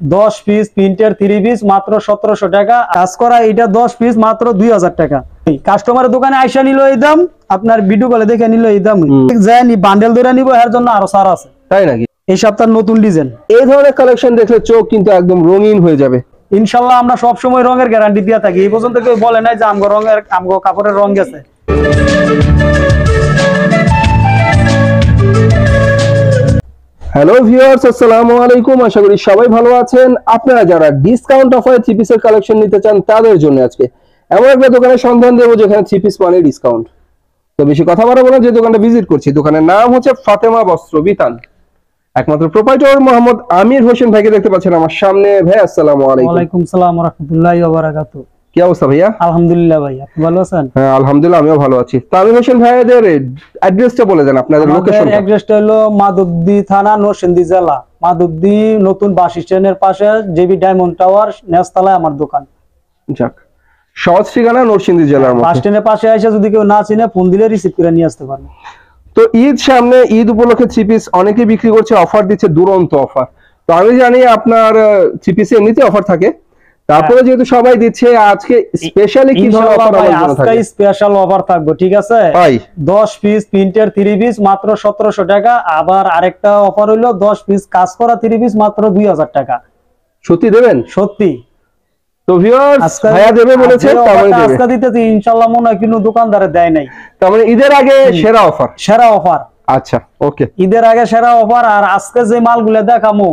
দশ পিস প্রিন্টের three piece মাত্র সতেরোশো টাকা। কাজ করা এটা দশ পিস মাত্র দুই হাজার টাকা। কাস্টমারের দোকানে আইসা নিল এই দাম আপনার ভিডিও কলে দেখে নিল এই দাম। যায়নি বান্ডেল ধরে নিবো এর জন্য আরও সার আছে। তাই নাকি? এই সপ্তাহ নতুন ডিজাইন এই ধরনের কালেকশন দেখলে চোখ কিন্তু একদম রঙিন হয়ে যাবে। ইনশাল্লাহ আমরা সব সময় রঙের গ্যারান্টি দিয়ে থাকি। এই পর্যন্ত কেউ বলে নাই যে আমগো রঙের আমগো কাপড়ের রং গেছে। হ্যালো ভিউয়ার্স আসসালামু আলাইকুম। আশা করি সবাই ভালো আছেন। আপনারা যারা ডিসকাউন্ট অফারে থ্রি পিসের কালেকশন নিতে চান, তাদের জন্য আজকে এমন একটা দোকানের সন্ধান দেবো যেখানে থ্রি পিস মানে ডিসকাউন্ট তো বেশি কথা বাড়াবো না, যে দোকানটা ভিজিট করছি, দোকানের নাম হচ্ছে ফাতেমা বস্ত্র বিতান। একমাত্র প্রোপাইটর মোহাম্মদ আমির হোসেন ভাইকে দেখতে পাচ্ছেন আমার সামনে। ভাই, আসসালামু আলাইকুম। ওয়ালাইকুম সালাম রহমতুল্লাহ বারাকাতু কি অবস্থা ভাইয়া? আলহামদুলিল্লাহ ভাই আপনি ভালো আছেন? হ্যাঁ আলহামদুলিল্লাহ আমিও ভালো আছি। তো আমির হোসেন ভাইয়াদের অ্যাড্রেসটা বলে দেন আপনাদের লোকেশন অ্যাড্রেসটা হলো মাধবদী থানা নরসিংদী জেলা। মাধবদী নতুন বাস স্ট্যান্ডের পাশে জেবি ডায়মন্ড টাওয়ার নেস্তালায় আমার দোকান। যাক সহজ ঠিকানা নরসিংদী জেলার মধ্যে। বাস স্ট্যান্ডের পাশে এসে যদি কেউ না চিনে ফোন দিলে রিসিভ করে নিয়ে আসতে পারবে তো ঈদ সামনে ঈদ উপলক্ষে থ্রি পিস অনেকে বিক্রি করছে অফার দিচ্ছে দুরন্ত অফার তো আমি জানি আপনার থ্রি পিসে এমনিতে অফার থাকে। তারপরে যেহেতু সবাই দিচ্ছে আজকে স্পেশালি কি অফার আজকে স্পেশাল অফার থাকবে ঠিক আছে? ভাই দশ পিস প্রিন্টের থ্রি পিস মাত্র সতেরোশো টাকা আবার আরেকটা অফার হইল দশ পিস কাজ করা থ্রি পিস মাত্র দুই হাজার টাকা। সত্যি দেবেন? সত্যি। তো ভিউয়ার্স ভাইয়া দেবে বলেছে তারপরে দেবে। আজকে দিতেছি ইনশাল্লাহ মনে হয় কিন্তু দোকানদারে দেয় নাই। তার মানে ঈদের আগে সেরা অফার সেরা অফার আচ্ছা ওকে ঈদের আগে সেরা অফার আর আজকে যে মালগুলো দেখামো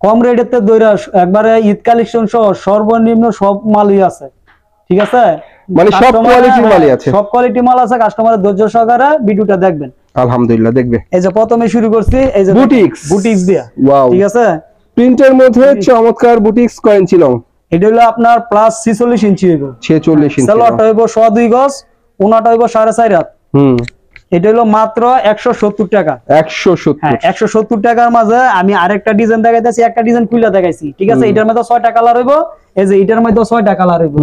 কম রেটেতে দইরা একবারে ঈদ কালেকশন সহ সর্বনিম্ন সব মালই আছে। ঠিক আছে? মানে সব কোয়ালিটির মালই হ্যাঁ, আছে। সব কোয়ালিটি মাল আছে। কাস্টমারের ধৈর্য সহকারে ভিডিওটা দেখবেন। আলহামদুলিল্লাহ দেখবে। এই যে প্রথমে শুরু করছি এই যে Boutiques। বুটিক্স দিয়া। ওয়াও ঠিক আছে? প্রিন্টের মধ্যে চমৎকার বুটিক্স কয়েন ছিল। এটা হলো আপনার প্লাস ছিচল্লিশ ইঞ্চি হইব। 46 ইঞ্চি সালোয়ারটা হইব ছ দুই গজ ওনাটা হইব সাড়ে চার হাত। হুম। এটা হলো মাত্র একশো সত্তর টাকা। 170 হ্যাঁ একশো সত্তর টাকার মাঝে আমি আরেকটা ডিজাইন দেখাইতেছি একটা ডিজাইন খুলে দেখাইছি। ঠিক আছে? এটার মধ্যে ছয়টা কালার হইব। এই যে এটার মধ্যে ছয়টা কালার হইব।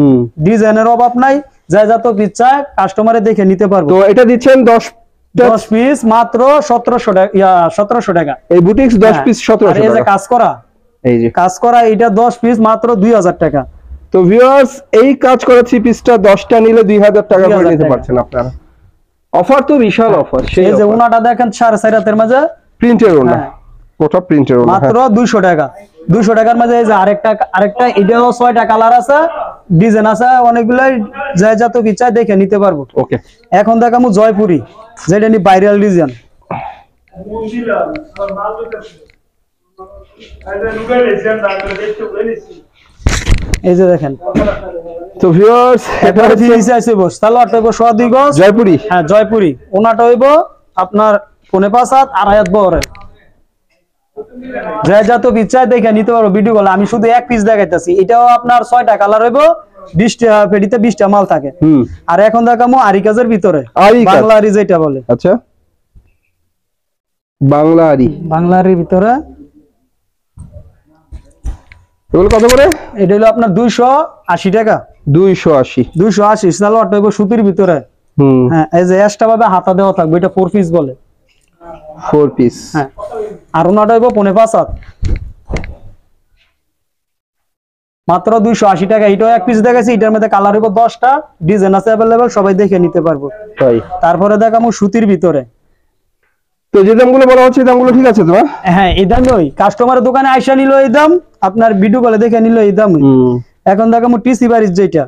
ডিজাইনের অভাব নাই যা যা তো ইচ্ছা কাস্টমারে দেখে নিতে পারব। তো এটা দিচ্ছেন 10 দশ পিস মাত্র সতেরোশো টাকা সতেরোশো টাকা। এই বুটিক্স 10 হ্যাঁ। পিস আর 1700 এই যে কাজ করা এই যে। কাজ করা এটা দশ পিস মাত্র দুই হাজার টাকা। তো ভিউয়ার্স এই কাজ করা থ্রি পিসটা 10টা নিলে 2000 টাকা করে নিতে টাকা। পারছেন আপনারা। অফার তো বিশাল অফার সেই যে ওনাটা দেখেন সাড়ে চার হাতের মাঝে। প্রিন্টের ওনা। হ্যাঁ। ওটা প্রিন্টের ওনা। মাত্র দুইশো টাকা। দুইশো টাকার মাঝে এই যে আরেকটা আরেকটা এটাও ছয়টা কালার আছে ডিজাইন আছে অনেকগুলাই যা যা তো ইচ্ছা দেখে নিতে পারব। ওকে এখন দেখামু জয়পুরি যেটা নি ভাইরাল ডিজাইন এই যে দেখেন। তো ভিউয়ার্স এটা হচ্ছে হইব সোয়া দুই গজ জয়পুরি। হ্যাঁ জয়পুরি। ওনাটা হইব আপনার পনে পাঁচ হাত বহরের। যা যা তো ইচ্ছায় দেখে নিতে পারব ভিডিও কল আমি শুধু এক পিস দেখাইতেছি। এটাও আপনার ছয়টা কালার হইব বিশটা পেটিতে বিশটা মাল থাকে। হুম। আর এখন দেখামো আরি কাজের ভিতরে। আরি বাংলা আরি যেটা বলে। আচ্ছা। বাংলা আরি বাংলা আরির ভিতরে। এগুলো কত করে? এটা হলো আপনার দুইশো আশি টাকা। 280 দুইশো আশি সালোয়ারটা হইব সুতির ভিতরে। হ্যাঁ এই যে এক্সট্রা ভাবে হাতা দেওয়া থাকবে এটা ফোর পিস বলে। ফোর পিস হ্যাঁ আর ওনাটা হইব পনে পাঁচ হাত। মাত্র দুইশো আশি টাকা এটাও এক পিস দেখাচ্ছি এটার মধ্যে কালার হইব দশটা ডিজাইন আছে অ্যাভেলেবেল সবাই দেখে নিতে পারব। তারপরে দেখামো সুতির ভিতরে। তো যে দামগুলো বলা হচ্ছে এই দামগুলো ঠিক আছে তো হ্যাঁ? হ্যাঁ এই দামই কাস্টমারের দোকানে আইসা নিল এই দাম আপনার ভিডিও কলে দেখে নিল এই দাম এখন দেখামো টিসি বারিশ যেটা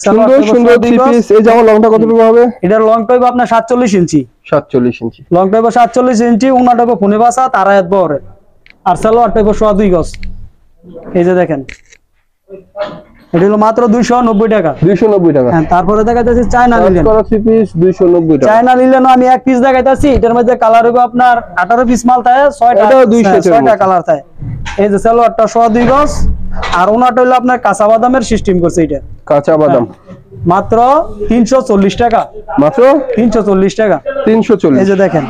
সুন্দর সুন্দর থ্রি পিস। এই জামা লংটা কতটুকু হবে? এটার লং টাইপ আপনার সাতচল্লিশ ইঞ্চি। 47 ইঞ্চি। লং টাইপ সাতচল্লিশ ইঞ্চি উনা টাইপ ফোনে বাসা তার আয়াত বহরে। আর সালোয়ার টাইপ সোয়া দুই গজ। এই যে দেখেন। এটা হলো মাত্র দুইশো নব্বই টাকা। 290 টাকা। হ্যাঁ তারপরে দেখা যাচ্ছে চায়না নিলেন করা থ্রি পিস 290 টাকা। চায়না নিলেন আমি এক পিস দেখাইতেছি এটার মধ্যে কালার হইব আপনার আঠারো পিস মাল থাকে ছয়টা এটাও 200 হ্যাঁ, এর ছয়টা মতো। কালার থাকে। এই যে সালোয়ারটা সোয়া দুই গজ আর ওনাটা হইল আপনার কাঁচা বাদামের সিস্টেম করছে এটা কাঁচা বাদাম। মাত্র তিনশো চল্লিশ টাকা। মাত্র? তিনশো চল্লিশ টাকা। তিনশো চল্লিশ। এই 340 যে দেখেন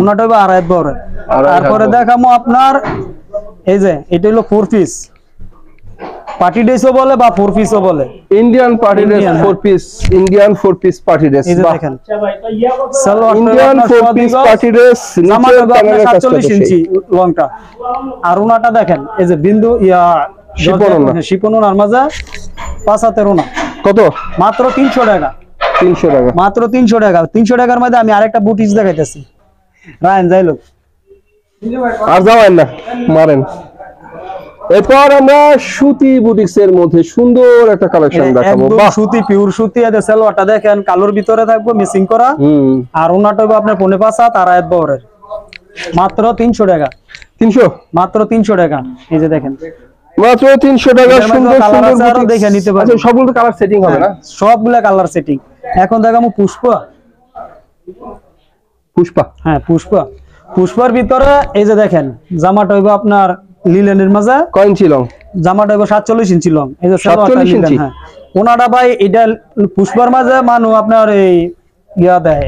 ওনাটা হইব আড়াই বড় তারপরে। দেখামো আপনার এই যে এটা হলো ফোর পিস পার্টি ড্রেসও বলে বা ফোর পিসও বলে? Indian party dress four piece Indian four piece party dress এই যে দেখেন। Indian four piece party dress আপনার সাতচল্লিশ ইঞ্চি লংটা। আর ওনাটা দেখেন এই যে বিন্দু ইয়া শিপন ওনা। শিপন ওনার মাঝে পাঁচ হাতের ওনা কত? মাত্র তিনশো টাকা। তিনশো টাকা। মাত্র তিনশো টাকা। তিনশো টাকার মধ্যে আমি আরেকটা বুটিস দেখাইতেছি। রায়ন যাইলো আর যাওয়েন না মারেন। এরপর আমরা সুতি বুটিক্স এর মধ্যে সুন্দর একটা কালেকশন দেখাবো। একদম সুতি পিওর সুতি এদের সালোয়ারটা দেখেন কালোর ভিতরে থাকব মিসিং করা। আর ওনাটা হবে আপনার পনে পাঁচ হাত আর আয়াত বহরের। মাত্র তিনশো টাকা। তিনশো? মাত্র তিনশো টাকা। এই যে দেখেন। মাত্র তিনশো টাকা সুন্দর সুন্দর দেখে নিতে। আচ্ছা, সবগুলো কালার সেটিং হবে না? সবগুলা কালার সেটিং এখন দেখাবো পুষ্পা। পুষ্পা। হ্যাঁ পুষ্পা। পুষ্পার ভিতরে এই যে দেখেন জামাটা হইব আপনার লিলেনের মাঝে? কয়েন ছিল জামাটা হইব সাতচল্লিশ ইঞ্চি লং এই যে সালোয়ারটা 47 লিলেন, ইঞ্চি? হ্যাঁ। ওনাটা ভাই এটা পুষ্পার মাঝে মানু আপনার এই ইয়া দেয়।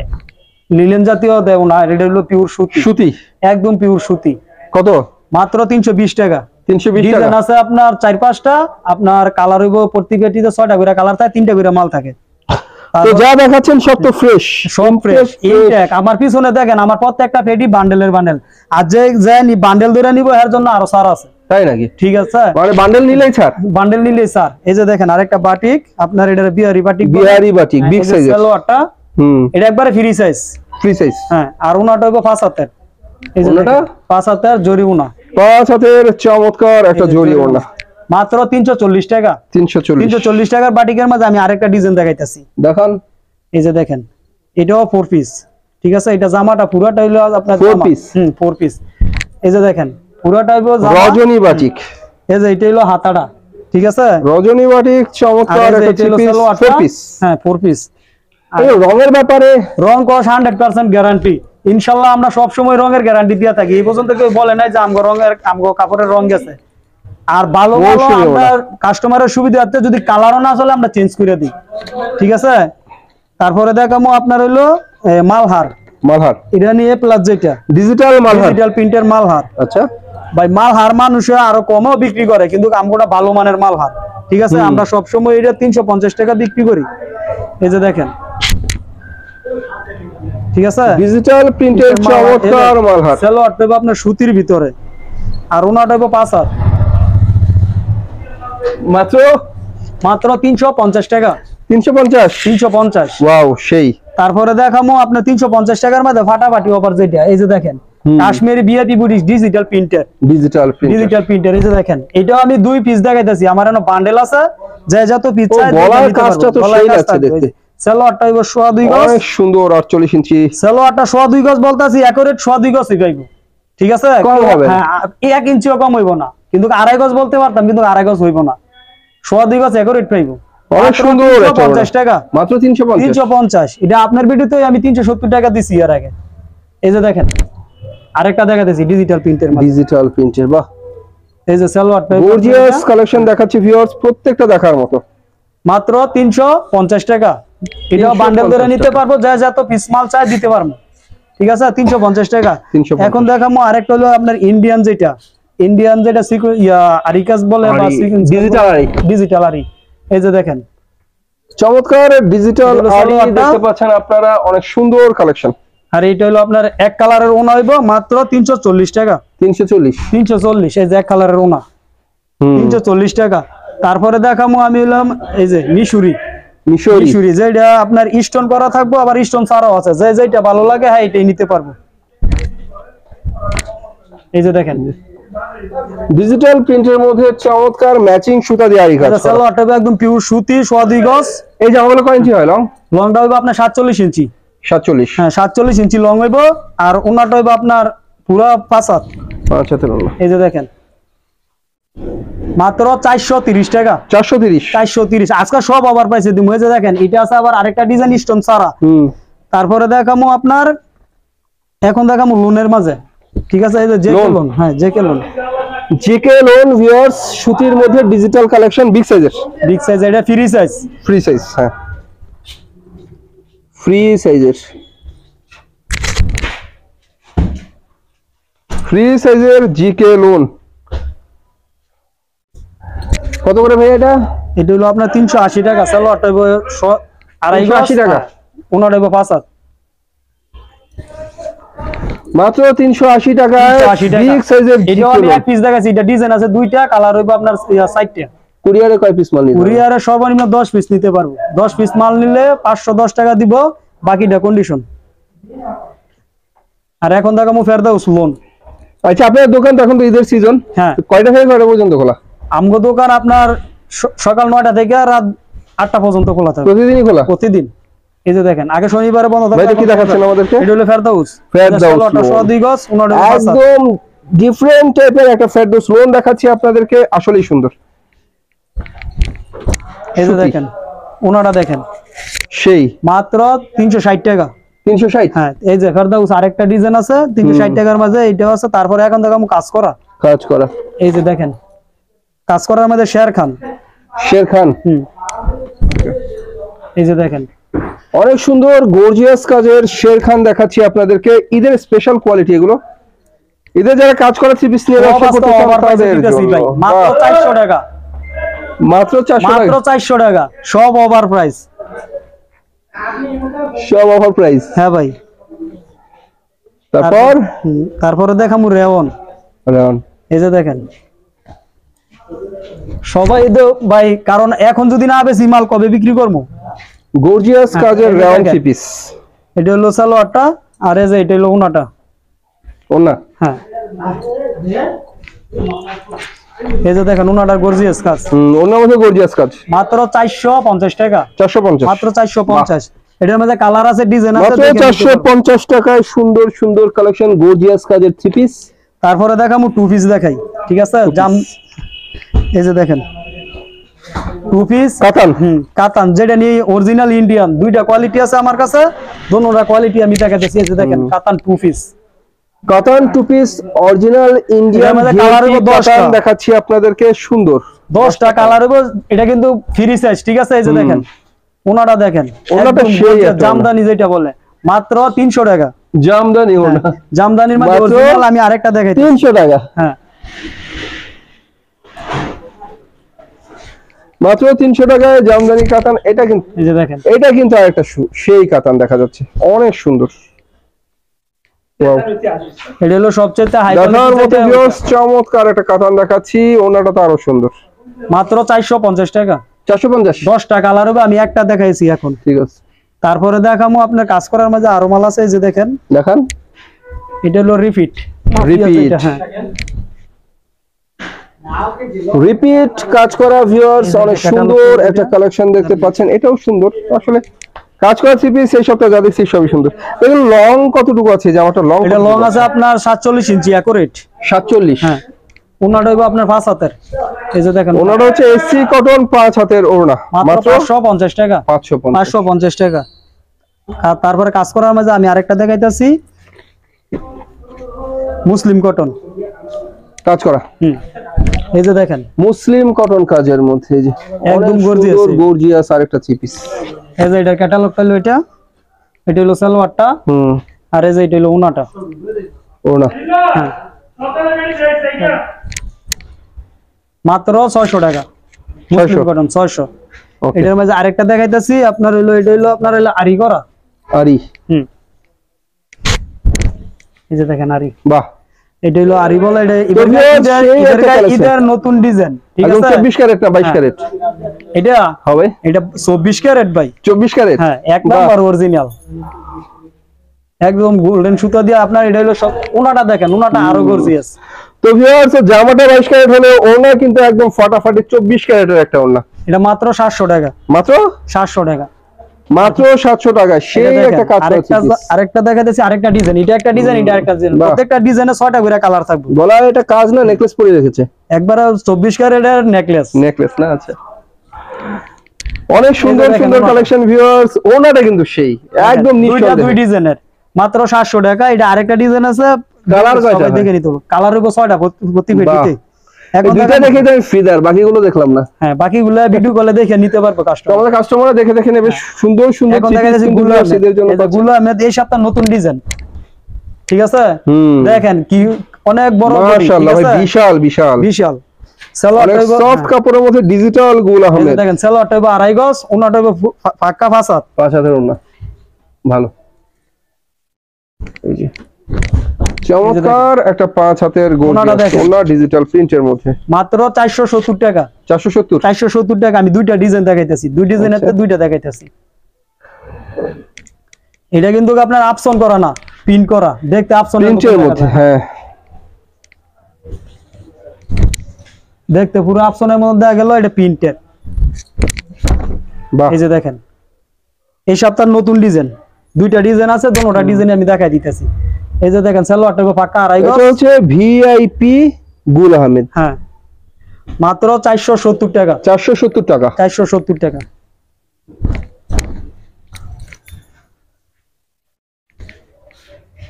লিলেন জাতীয় দেয় ওনার এটা হলো পিওর সুতি। সুতি? একদম পিওর সুতি। কত? মাত্র তিনশো বিশ টাকা। তিনশো বিশ টাকা? আছে আপনার চার পাঁচটা আপনার কালার হইব প্রতি পেটিতে ছয়টা করে কালার থাকে তিনটা করে মাল থাকে। তো যা দেখাচ্ছেন সব তো ফ্রেশ সব ফ্রেশ ইনটেক আমার পিছনে দেখেন আমার প্রত্যেকটা পেটি বান্ডেলের বান্ডেল আর যে যে বান্ডেল ধরে নিব এর জন্য আরও সার আছে। তাই নাকি? ঠিক আছে? মানে বান্ডেল নিলেই ছাড়? বান্ডেল নিলেই স্যার এই যে দেখেন আরেকটা বাটিক আপনার এটা বিহারি বাটিক বিহারি বাটিক হ্যাঁ, বিগ এই যে সাইজের সালোয়ারটা হুম। এটা একবারে ফ্রি সাইজ ফ্রি সাইজ হ্যাঁ আর হইব পাঁচ হাতের। এই যে ওনাটা? পাঁচ হাতের জরি উনা পাঁচ হাতের চমৎকার একটা জরি। মাত্র তিনশো চল্লিশ টাকা। তিনশো চল্লিশ। তিনশো চল্লিশ টাকার বাটিকের মাঝে আমি আরেকটা ডিজাইন দেখাইতেছি। দেখান। এই যে দেখেন এটাও ফোর পিস ঠিক আছে? এটা জামাটা পুরাটা হইল আপনার জামা। piece? হুম ফোর পিস এই যে দেখেন পুরাটা হইল রজনী বাটিক। এই যে এটা হইল হাতাটা ঠিক আছে? রজনী বাটিক চমৎকার এই একটা পিস। ফোর পিস হ্যাঁ ফোর পিস রঙের ব্যাপারে? রং কস হান্ড্রেড পার্সেন্ট গ্যারান্টি ইনশাল্লাহ আমরা সবসময় রঙের গ্যারান্টি দিয়ে থাকি। এই পর্যন্ত কেউ বলে নাই যে আমগো রঙের আমগো কাপড়ের রং গেছে। আর ভালো আমরা কাস্টমারের সুবিধার্থে যদি কালারও না চলে আমরা চেঞ্জ করে দিই। ঠিক আছে? তারপরে দেখামো আপনার হইল মালহার। মালহার। এটা নিয়ে প্লাস যেটা? ডিজিটাল মালহার। ডিজিটাল প্রিন্টের মালহার। আচ্ছা। ভাই মালহার মানুষে আরও কমও বিক্রি করে কিন্তু আমগোটা ভালো মানের মালহার। ঠিক আছে? আমরা সবসময় এটা তিনশো পঞ্চাশ টাকা বিক্রি করি। এই যে দেখেন। ঠিক আছে? ডিজিটাল প্রিন্টের চমৎকার মালহার। সালোয়ার দেবো আপনার সুতির ভিতরে। আর ওনা দেবো পাঁচ হাত। মাত্র? মাত্র তিনশো পঞ্চাশ টাকা। তিনশো পঞ্চাশ? তিনশো পঞ্চাশ। ওয়াও সেই। তারপরে দেখামো আপনার তিনশো পঞ্চাশ টাকার মধ্যে ফাটাফাটি অফার যেটা এই যে দেখেন Kashmiri digital printer digital printer digital printer এই যে দেখেন এটাও আমি দুই পিস দেখাইতেছি। আমার এখানে বান্ডেল আছে যে যত পিস চাই গলার কাজটা তো সেই লাগছে দেখতে। সালোয়ারটা হইব সোয়া দুই গজ। অনেক সুন্দর আটচল্লিশ ইঞ্চি। সালোয়ারটা সোয়া দুই গজ বলতাছি একুরেট সোয়া দুই পাইব ঠিক আছে। হ্যাঁ এক ইঞ্চিও কম হইব না। কিন্তু আড়াই গজ বলতে পারতাম কিন্তু আড়াই গজ হইব না। সোয়া দুই গজ একুরেট পাইব। অনেক সুন্দর পঞ্চাশ টাকা। মাত্র তিনশো পঞ্চাশ। তিনশো পঞ্চাশ। এটা আপনার ভিডিওতে আমি তিনশো সত্তর টাকা দিছি এর আগে। এই যে দেখেন আরেকটা দেখাতেছি ডিজিটাল প্রিন্টের ডিজিটাল প্রিন্টের বাহ। এই যে গর্জিয়াস কালেকশন দেখাচ্ছি ভিউয়ার্স প্রত্যেকটা দেখার মতো। মাত্র তিনশো পঞ্চাশ টাকা। এটাও 350 বান্ডেল ধরে নিতে পারব যা যা তো পিস মাল চাই দিতে পারব। ঠিক আছে? তিনশো পঞ্চাশ টাকা। 350 এখন দেখাবো আরেকটা হলো আপনার ইন্ডিয়ান যেটা। ইন্ডিয়ান যেটা আরিকাস বলে বা আরি। ডিজিটাল আরি এই যে দেখেন। চমৎকার ডিজিটাল আরি দেখতে পাচ্ছেন আপনারা অনেক সুন্দর কালেকশন আর এইটা হলো আপনার এক কালারের ওনা হইব মাত্র তিনশো চল্লিশ টাকা। তিনশো চল্লিশ। তিনশো চল্লিশ এই যে এক কালারের ওনা। তিনশো চল্লিশ টাকা। তারপরে দেখামো আমি হলাম এই যে মিশরি। মিশুরি। যেটা আপনার স্টোন করা থাকব আবার স্টোন ছাড়াও আছে। যে যেটা ভালো লাগে হ্যাঁ এটাই নিতে পারব। এই যে দেখেন। ডিজিটাল প্রিন্টের মধ্যে চমৎকার ম্যাচিং সুতা দিয়ে আরি কাজ। সালোয়ারটা হবে একদম পিওর সুতি সোয়া দুই গজ এই জামাগুলো কয় ইঞ্চি হয় লং লংটা হইব আপনার সাতচল্লিশ ইঞ্চি সাতচল্লিশ। হ্যাঁ সাতচল্লিশ ইঞ্চি লং হইব আর ওনাটা হইব আপনার পুরা পাঁচ হাত। পাঁচ হাতের এই যে দেখেন। মাত্র চারশো তিরিশ টাকা। চারশো তিরিশ। চারশো তিরিশ। আজকে সব আবার পাইছে এই যে দেখেন এটা আছে আবার আরেকটা ডিজাইন স্টোন সারা তারপরে দেখামো আপনার এখন দেখামো লোনের মাঝে। ঠিক আছে এই যে জেকে লোন হ্যাঁ JK lawn JK lawn viewers সুতির মধ্যে ডিজিটাল কালেকশন বিগ সাইজের বিগ সাইজ এটা ফ্রি সাইজ ফ্রি সাইজ হ্যাঁ। ফ্রি সাইজের ফ্রি সাইজের জিকে লোন কত করে ভাই এটা? এটা হলো আপনার তিনশো আশি টাকা সালোয়ারটা হইবো শ- আড়াই টাকা? ওনার পাঁচ হাত। মাত্র তিনশো আশি টাকায় 380 টাকা। বিগ সাইজের এটাও আমি এক পিস দেখাচ্ছি এটা ডিজাইন আছে দুইটা কালার হইবো আপনার সাইডটা কুরিয়ারে কয় পিস মাল নিতে? কুরিয়ারে সর্বনিম্ন দশ পিস নিতে পারব। দশ পিস মাল নিলে পাঁচশো দশ টাকা দিব বাকিটা কন্ডিশন আর এখন দেখাবো ফেরদাউস লোন আচ্ছা আপনার দোকান তো এখন তো ঈদের সিজন হ্যাঁ। কয়টা থেকে কয়টা পর্যন্ত খোলা? আমগো দোকান আপনার সকাল নয়টা থেকে রাত আটটা পর্যন্ত খোলা থাকে। প্রতিদিনই খোলা? প্রতিদিন। এই যে দেখেন আগে শনিবারে বন্ধ থাকে কি দেখাচ্ছেন আমাদেরকে? এটা হলো ফেরদাউস। ফেরদাউস গজ। একদম ডিফারেন্ট টাইপের একটা ফেরদৌস লোন দেখাচ্ছি আপনাদেরকে আসলেই সুন্দর। এই যে দেখেন ওনাটা দেখেন। সেই। মাত্র তিনশো ষাট টাকা। তিনশো ষাট? হ্যাঁ এই যে ফেরদাউস আরেকটা ডিজাইন আছে তিনশো ষাট টাকার মাঝে এইটাও আছে তারপরে এখন দেখাবো কাজ করা। কাজ করা। এই যে দেখেন কাজ করার মধ্যে শের খান। শের খান। এই যে দেখেন। অনেক সুন্দর গর্জিয়াস কাজের শের খান দেখাচ্ছি আপনাদেরকে। ঈদের স্পেশাল কোয়ালিটি এগুলো। ঈদের যারা কাজ করে থ্রি পিস নিয়ে ব্যবসা করতে চান তাদের দিতেছি জন্য। ভাই। মাত্র বাহ, চারশো টাকা। মাত্র চারশো মাত্র টাকা চারশো টাকা সব ওভার প্রাইস সব ওভার প্রাইস হ্যাঁ ভাই। তারপর? তারপরে দেখামু রেওন। রাউন্ড এই যে দেখেন। সবাই তো ভাই কারণ এখন যদি না বেশি মাল কবে বিক্রি করব? গর্জিয়াস কাজের রাউন্ড থ্রি পিস এটা হলো সালোয়ারটা আর এই যে এটা হলো উনাটা। ওনা হ্যাঁ। এই যে দেখেন উনাটার গর্জিয়াস কাজ। ওনার মধ্যে গর্জিয়াস কাজ। মাত্র চারশো পঞ্চাশ টাকা। চারশো পঞ্চাশ। মাত্র চারশো পঞ্চাশ। এটার মধ্যে কালার আছে ডিজাইন আছে মাত্র দেখে নিতে চারশো পারবেন। পঞ্চাশ টাকায় সুন্দর সুন্দর কালেকশন গর্জিয়াস কাজের থ্রি পিস তারপরে দেখামু টু পিস দেখাই ঠিক আছে? জাম এই যে দেখেন। টু পিস কাতান হুম কাতান যেটা নিয়ে অরিজিনাল ইন্ডিয়ান দুইটা কোয়ালিটি আছে আমার কাছে দোনোটা কোয়ালিটি আমি দেখাতেছি। এই যে দেখেন কাতান টু পিস কাতান টু পিস অরিজিনাল ইন্ডিয়ান মধ্যে colour হলো দেখাচ্ছি আপনাদেরকে সুন্দর। দশটা কালার হবে এটা কিন্তু ফ্রি সাইজ ঠিক আছে? এই যে দেখেন ওনাটা দেখেন ওনাটা একদম সেই জামদানি যেটা বলে মাত্র তিনশো টাকা। জামদানি ওনা। জামদানির মানে মাত্র আমি আরেকটা দেখাই তিনশো টাকা। হ্যাঁ। মাত্র তিনশো টাকায় জামদানি কাতান এটা কিন্তু এটা কিন্তু আরেকটা সু- সেই কাতান দেখা যাচ্ছে। অনেক সুন্দর। এটা হলো সবচেয়ে দেখার মতো চমৎকার একটা কাতান দেখাচ্ছি ওনাটা তো আরও সুন্দর। মাত্র চারশো পঞ্চাশ টাকা। চারশো পঞ্চাশ। দশটা কালার হবে আমি একটা দেখাইছি এখন। ঠিক আছে। তারপরে দেখামো আপনার কাজ করার মাঝে আরও মাল আছে যে দেখেন। দেখান। এটা হলো রিপিট। হ্যাঁ। রিপিট কাজ করা ভিউয়ার্স অনেক সুন্দর একটা কালেকশন দেখতে পাচ্ছেন এটাও সুন্দর। আসলে কাজ করা থ্রি পিস এই সপ্তাহে যা দেখছি সবই সুন্দর। এগুলো লং কতটুকু আছে? জামাটা লং এটা লং আছে আপনার সাতচল্লিশ ইঞ্চি অ্যাকুরেট সাতচল্লিশ। হ্যাঁ। ওনাটা হইবো আপনার পাঁচ হাতের। এই যে দেখেন। ওনাটা হচ্ছে এসি কটন পাঁচ হাতের ওড়না। মাত্র মাত্র পাঁচশো পঞ্চাশ টাকা। পাঁচশো পঞ্চাশ। পাঁচশো পঞ্চাশ টাকা। আর তারপরে কাজ করার মাঝে আমি আরেকটা দেখাইতেছি। মুসলিম কটন কাজ করা। হুম। এই যে দেখেন। মুসলিম কটন কাজের মধ্যে এই যে একদম এই। গর্জিয়াস আরেকটা থ্রি পিস এই যে এটার ক্যাটালগটা হলো এটা। এটা হলো সালোয়ারটা। হুম। আর এই যে এটা হলো উনাটা ওড়না হ্যাঁ। মাত্র ছয়শো টাকা। মুসলিম 600 কটন ছয়শো। ওকে এটার মাঝে আরেকটা দেখাইতেছি আপনার হইল এটা হইল আপনার হইল আরি করা। আরি। হুম। এই যে দেখেন আরি। বাহ। এটা হলো আরি বলে এটা নতুন ডিজাইন ঠিক একদম আছে? চব্বিশ ক্যারেট না বাইশ হ্যাঁ। ক্যারেট এটা? হবে। এটা চব্বিশ ক্যারেট ভাই। চব্বিশ ক্যারেট হ্যাঁ এক। নাম্বার অরিজিনাল একদম গোল্ডেন সুতা দিয়ে আপনার এটা হলো সব ওনাটা দেখেন ওনাটা আরও গর্জিয়াস তো ভিউয়ার্স জামাটা বাইশ ক্যারেট হলে ওড়না কিন্তু একদম ফাটাফাটি চব্বিশ ক্যারেটের একটা ওড়না। এটা মাত্র সাতশো টাকা। মাত্র? সাতশো টাকা। মাত্র সাতশো টাকা সেই একটা কাজ আরেকটা আরেকটা দেখাতেছি আরেকটা ডিজাইন এটা একটা ডিজাইন এটা একটা ডিজাইন প্রত্যেকটা ডিজাইনে ছয়টা করে কালার থাকবে। বলা এটা কাজ না নেকলেস পরে রেখেছে? একবার চব্বিশ ক্যারেটের নেকলেস নেকলেস না আচ্ছা। অনেক সুন্দর সুন্দর কালেকশন ভিউয়ার্স ওনাটা কিন্তু সেই একদম দুইটা দুই ডিজাইনের মাত্র সাতশো টাকা এটা আরেকটা ডিজাইন আছে। Colour কয়টা দেখে নিতে কালার হইব ছয়টা প্রতি- প্রতি পেটিতে দুইটা দেখে তো আমি ফিদার বাকিগুলো দেখলাম না। হ্যাঁ বাকিগুলো ভিডিও কলে দেখে নিতে পারব কাস্টমার আমাদের কাস্টমাররা দেখে দেখে নেবে সুন্দর সুন্দর এখন দেখা যাচ্ছে গুলো viewers জন্যগুলো আমি এই সপ্তাহ নতুন ডিজাইন ঠিক আছে? দেখেন কি অনেক বড় মাশাআল্লাহ ভাই বিশাল বিশাল। বিশাল। সফট হ্যাঁ। কাপড়ের মধ্যে ডিজিটাল গুল আহমেদ। দেখেন সালোয়ারটা আড়াই গজ ওনাটা হইবো ফু- ফা- পাক্কা পাঁচ হাত পাঁচ হাতের ওড়না ভালো। এই যে। চমৎকার একটা পাঁচ হাতের গোল ডিজিটাল প্রিন্টের মধ্যে। মাত্র চারশো সত্তর টাকা। চারশো সত্তর? চারশো সত্তর টাকা আমি দুইটা ডিজাইন দেখাইতেছি। দুই ডিজাইনের আচ্ছা। দুইটা দেখাইতেছি। এটা কিন্তু আপনার আপসন করা না পিন করা। দেখতে আপসন প্রিন্টের মধ্যে হ্যাঁ। দেখতে পুরো আপসনের মধ্যে দেখা গেল এটা প্রিন্টের বাহ। এই যে দেখেন এই সপ্তাহের নতুন ডিজাইন দুইটা ডিজাইন আছে দুটোটা ডিজাইন আমি দেখাই দিতেছি। এই যে দেখেন সালোয়ারটা পাক্কা আড়াই গজ। এটা হচ্ছে ভিআইপি গুল আহমেদ। হ্যাঁ। মাত্র চারশো সত্তর টাকা। চারশো সত্তর টাকা। চারশো সত্তর টাকা।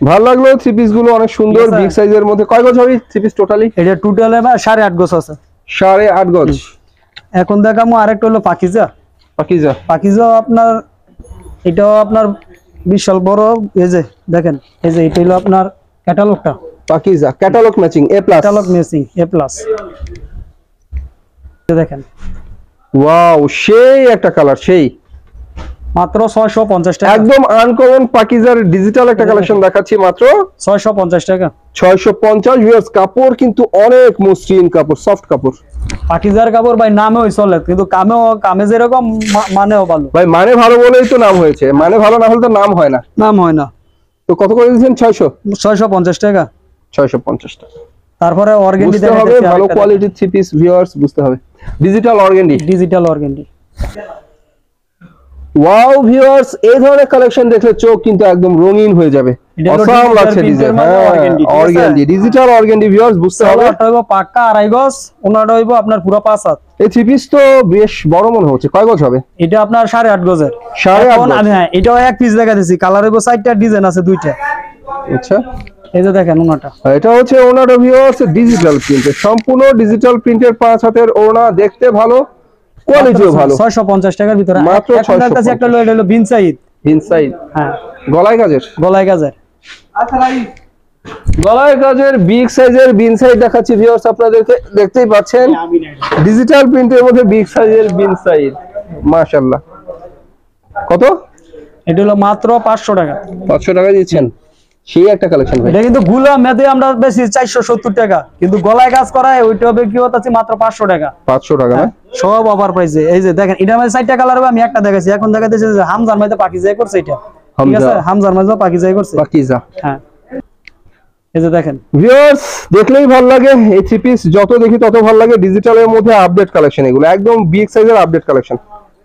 ভালো লাগল থ্রি পিসগুলো অনেক সুন্দর বিগ সাইজের মধ্যে। কয় গজ হবে থ্রি পিস টোটালি এটা টোটাল সাড়ে আট গোছ আছে। সাড়ে আট গজ। এখন দেখামো আরেকটা হলো পাকিজা। পাকিজা। পাকিজা আপনার এটাও আপনার বিশাল বড় এই যে দেখেন এই যে এটা হলো আপনার ক্যাটালগটা Pakiza catalogue matching A plus catalogue matching A plus দেখেন। ওয়াও সেই একটা কালার সেই। মাত্র ছয়শো পঞ্চাশ টাকা। একদম আনকমন পাকিজার ডিজিটাল একটা কালেকশন দেখাচ্ছি মাত্র। ছয়শো পঞ্চাশ টাকা। ছয়শো পঞ্চাশ ভিউয়ার্স কাপড় কিন্তু অনেক মসৃণ কাপড় সফট কাপড়। পাকিজার কাপড় ভাই নামেও চলে কিন্তু কামেও কামে যেরকম মানেও ভালো। ভাই মানে ভালো বলেই তো নাম হয়েছে। মানে ভালো না হলে তো নাম হয় না। নাম হয় না। তো কত করে দিয়েছেন? ছয়শো? ছয়শো পঞ্চাশ টাকা। ছয়শো পঞ্চাশ টাকা। তারপরে অর্গেন্ডি বুঝতে হবে ভালো কোয়ালিটির থ্রি পিস ভিউয়ার্স বুঝতে হবে। Digital organdy digital organdy wow viewers এই ধরনের কালেকশন দেখলে চোখ কিন্তু একদম রঙিন হয়ে যাবে। অসাম লাগছে ডিজাইন হ্যাঁ ডিজিটাল ভিউয়ার্স বুঝতে হবে হইব পাক্কা আড়াই গজ ওনাটা হইব আপনার পুরো পাঁচ হাত। এই থ্রি পিস তো বেশ বড় মনে হচ্ছে। কয় গজ হবে? এটা আপনার সাড়ে আট গজের। সাড়ে আট এখন গজ। আমি হ্যাঁ এটাও এক পিস দেখা দিচ্ছি কালার হইব চারটা ডিজাইন আছে দুইটা। আচ্ছা। এই যে দেখেন ওনাটা এটা হচ্ছে ভিউয়ার্স ডিজিটাল প্রিন্টের সম্পূর্ণ ডিজিটাল প্রিন্টের পাঁচ হাতের ওনা দেখতে ভালো। কোয়ালিটিও ভালো। ছয়শো পঞ্চাশ টাকার ভিতরে মাত্র এখন 650 দেখতেছি একটা হলো এটা হলো বিন সাইদ হ্যাঁ। গলায় কাজের গলায় গাজের। গলায় কাজের বিগ সাইজের বিন সাইড দেখাচ্ছি ভিউয়ার্স আপনাদেরকে। দেখতেই পাচ্ছেন? ডিজিটাল প্রিন্টের মধ্যে বিগ সাইজের বিন সাইড মাশাআল্লাহ। কত? এটা হলো মাত্র পাঁচশো টাকা। পাঁচশো টাকা দিচ্ছেন। সেই একটা কালেকশন ভাই। এটা কিন্তু গুলা মেদে আমরা বেশি চারশো সত্তর টাকা। কিন্তু গলায় কাজ করায় ওইটা হবে কি হচ্ছে মাত্র পাঁচশো টাকা। পাঁচশো টাকা না? সব অফার প্রাইসে এই যে দেখেন এটা মানে কালার হবে আমি একটা দেখাচ্ছি। এখন দেখাতেছি যে হামজার করছে এটা। ঠিক আছে? হামজার করছে। পাকিজা। হ্যাঁ। এই যে দেখেন। ভিউয়ার্স দেখলেই ভালো লাগে। এই থ্রি পিস যত দেখি তত ভালো লাগে। ডিজিটালের মধ্যে আপডেট কালেকশন এগুলো। একদম বিগ সাইজের আপডেট কালেকশন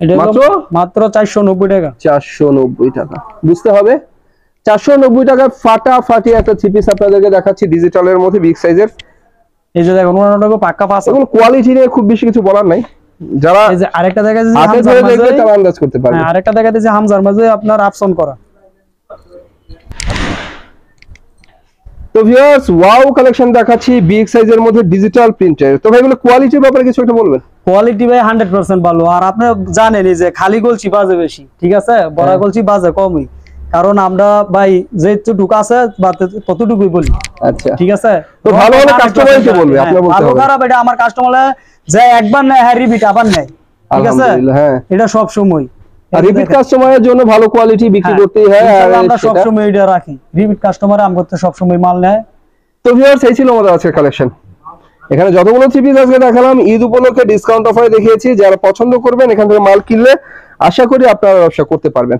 এটা মাত্র? মাত্র চারশো নব্বই টাকা। চারশো নব্বই টাকা। বুঝতে হবে? চারশো নব্বই টাকায় ফাটাফাটি একটা থ্রি পিস আপনাদেরকে দেখাচ্ছি ডিজিটালের মধ্যে বিগ সাইজের এই যে দেখুন টাকা পাক্কা পাঁচ এগুলো কোয়ালিটি নিয়ে খুব বেশি কিছু বলার নাই। যারা এই যে আরেকটা হাতে ধরে তারা আন্দাজ করতে পারবে। হ্যাঁ আরেকটা হামজার মাঝে আপনার করা। তো ভিউয়ার্স ওয়াও কালেকশন দেখাচ্ছি বিগ সাইজের মধ্যে ডিজিটাল প্রিন্টের তো ভাই এগুলো কোয়ালিটির ব্যাপারে কিছু একটা বলবেন? কোয়ালিটি ভাই হান্ড্রেড পার্সেন্ট ভালো। আর আপনি জানেনই যে খালি গলছি বাজে বেশি ঠিক আছে? বড় হ্যাঁ। গলছি বাজে কমই। কারণ আমরা ভাই যে যেটুকু আছে বা ততটুকুই বলি। আচ্ছা। ঠিক আছে? তো ভালো বলবে, হ্যাঁ, আপনার বলতে হবে। না। খারাপ এটা আমার কাস্টমার যে একবার নেয় হ্যাঁ রিপিট আবার নেয়। ঠিক আছে? হ্যাঁ। এটা সব সময়। আর রিপিট কাস্টমারের জন্য ভালো কোয়ালিটি বিক্রি করতেই হয় আর আমরা সব সময় এটা রাখি। রিপিট কাস্টমার আম করতে সব সময় মাল নেয়। তো ভিউয়ার্স এই ছিল আমাদের আজকের কালেকশন এখানে যতগুলো থ্রি পিস আজকে দেখালাম ঈদ উপলক্ষে ডিসকাউন্ট অফারে দেখিয়েছি যারা পছন্দ করবেন এখান থেকে মাল কিনলে আশা করি আপনারা ব্যবসা করতে পারবেন।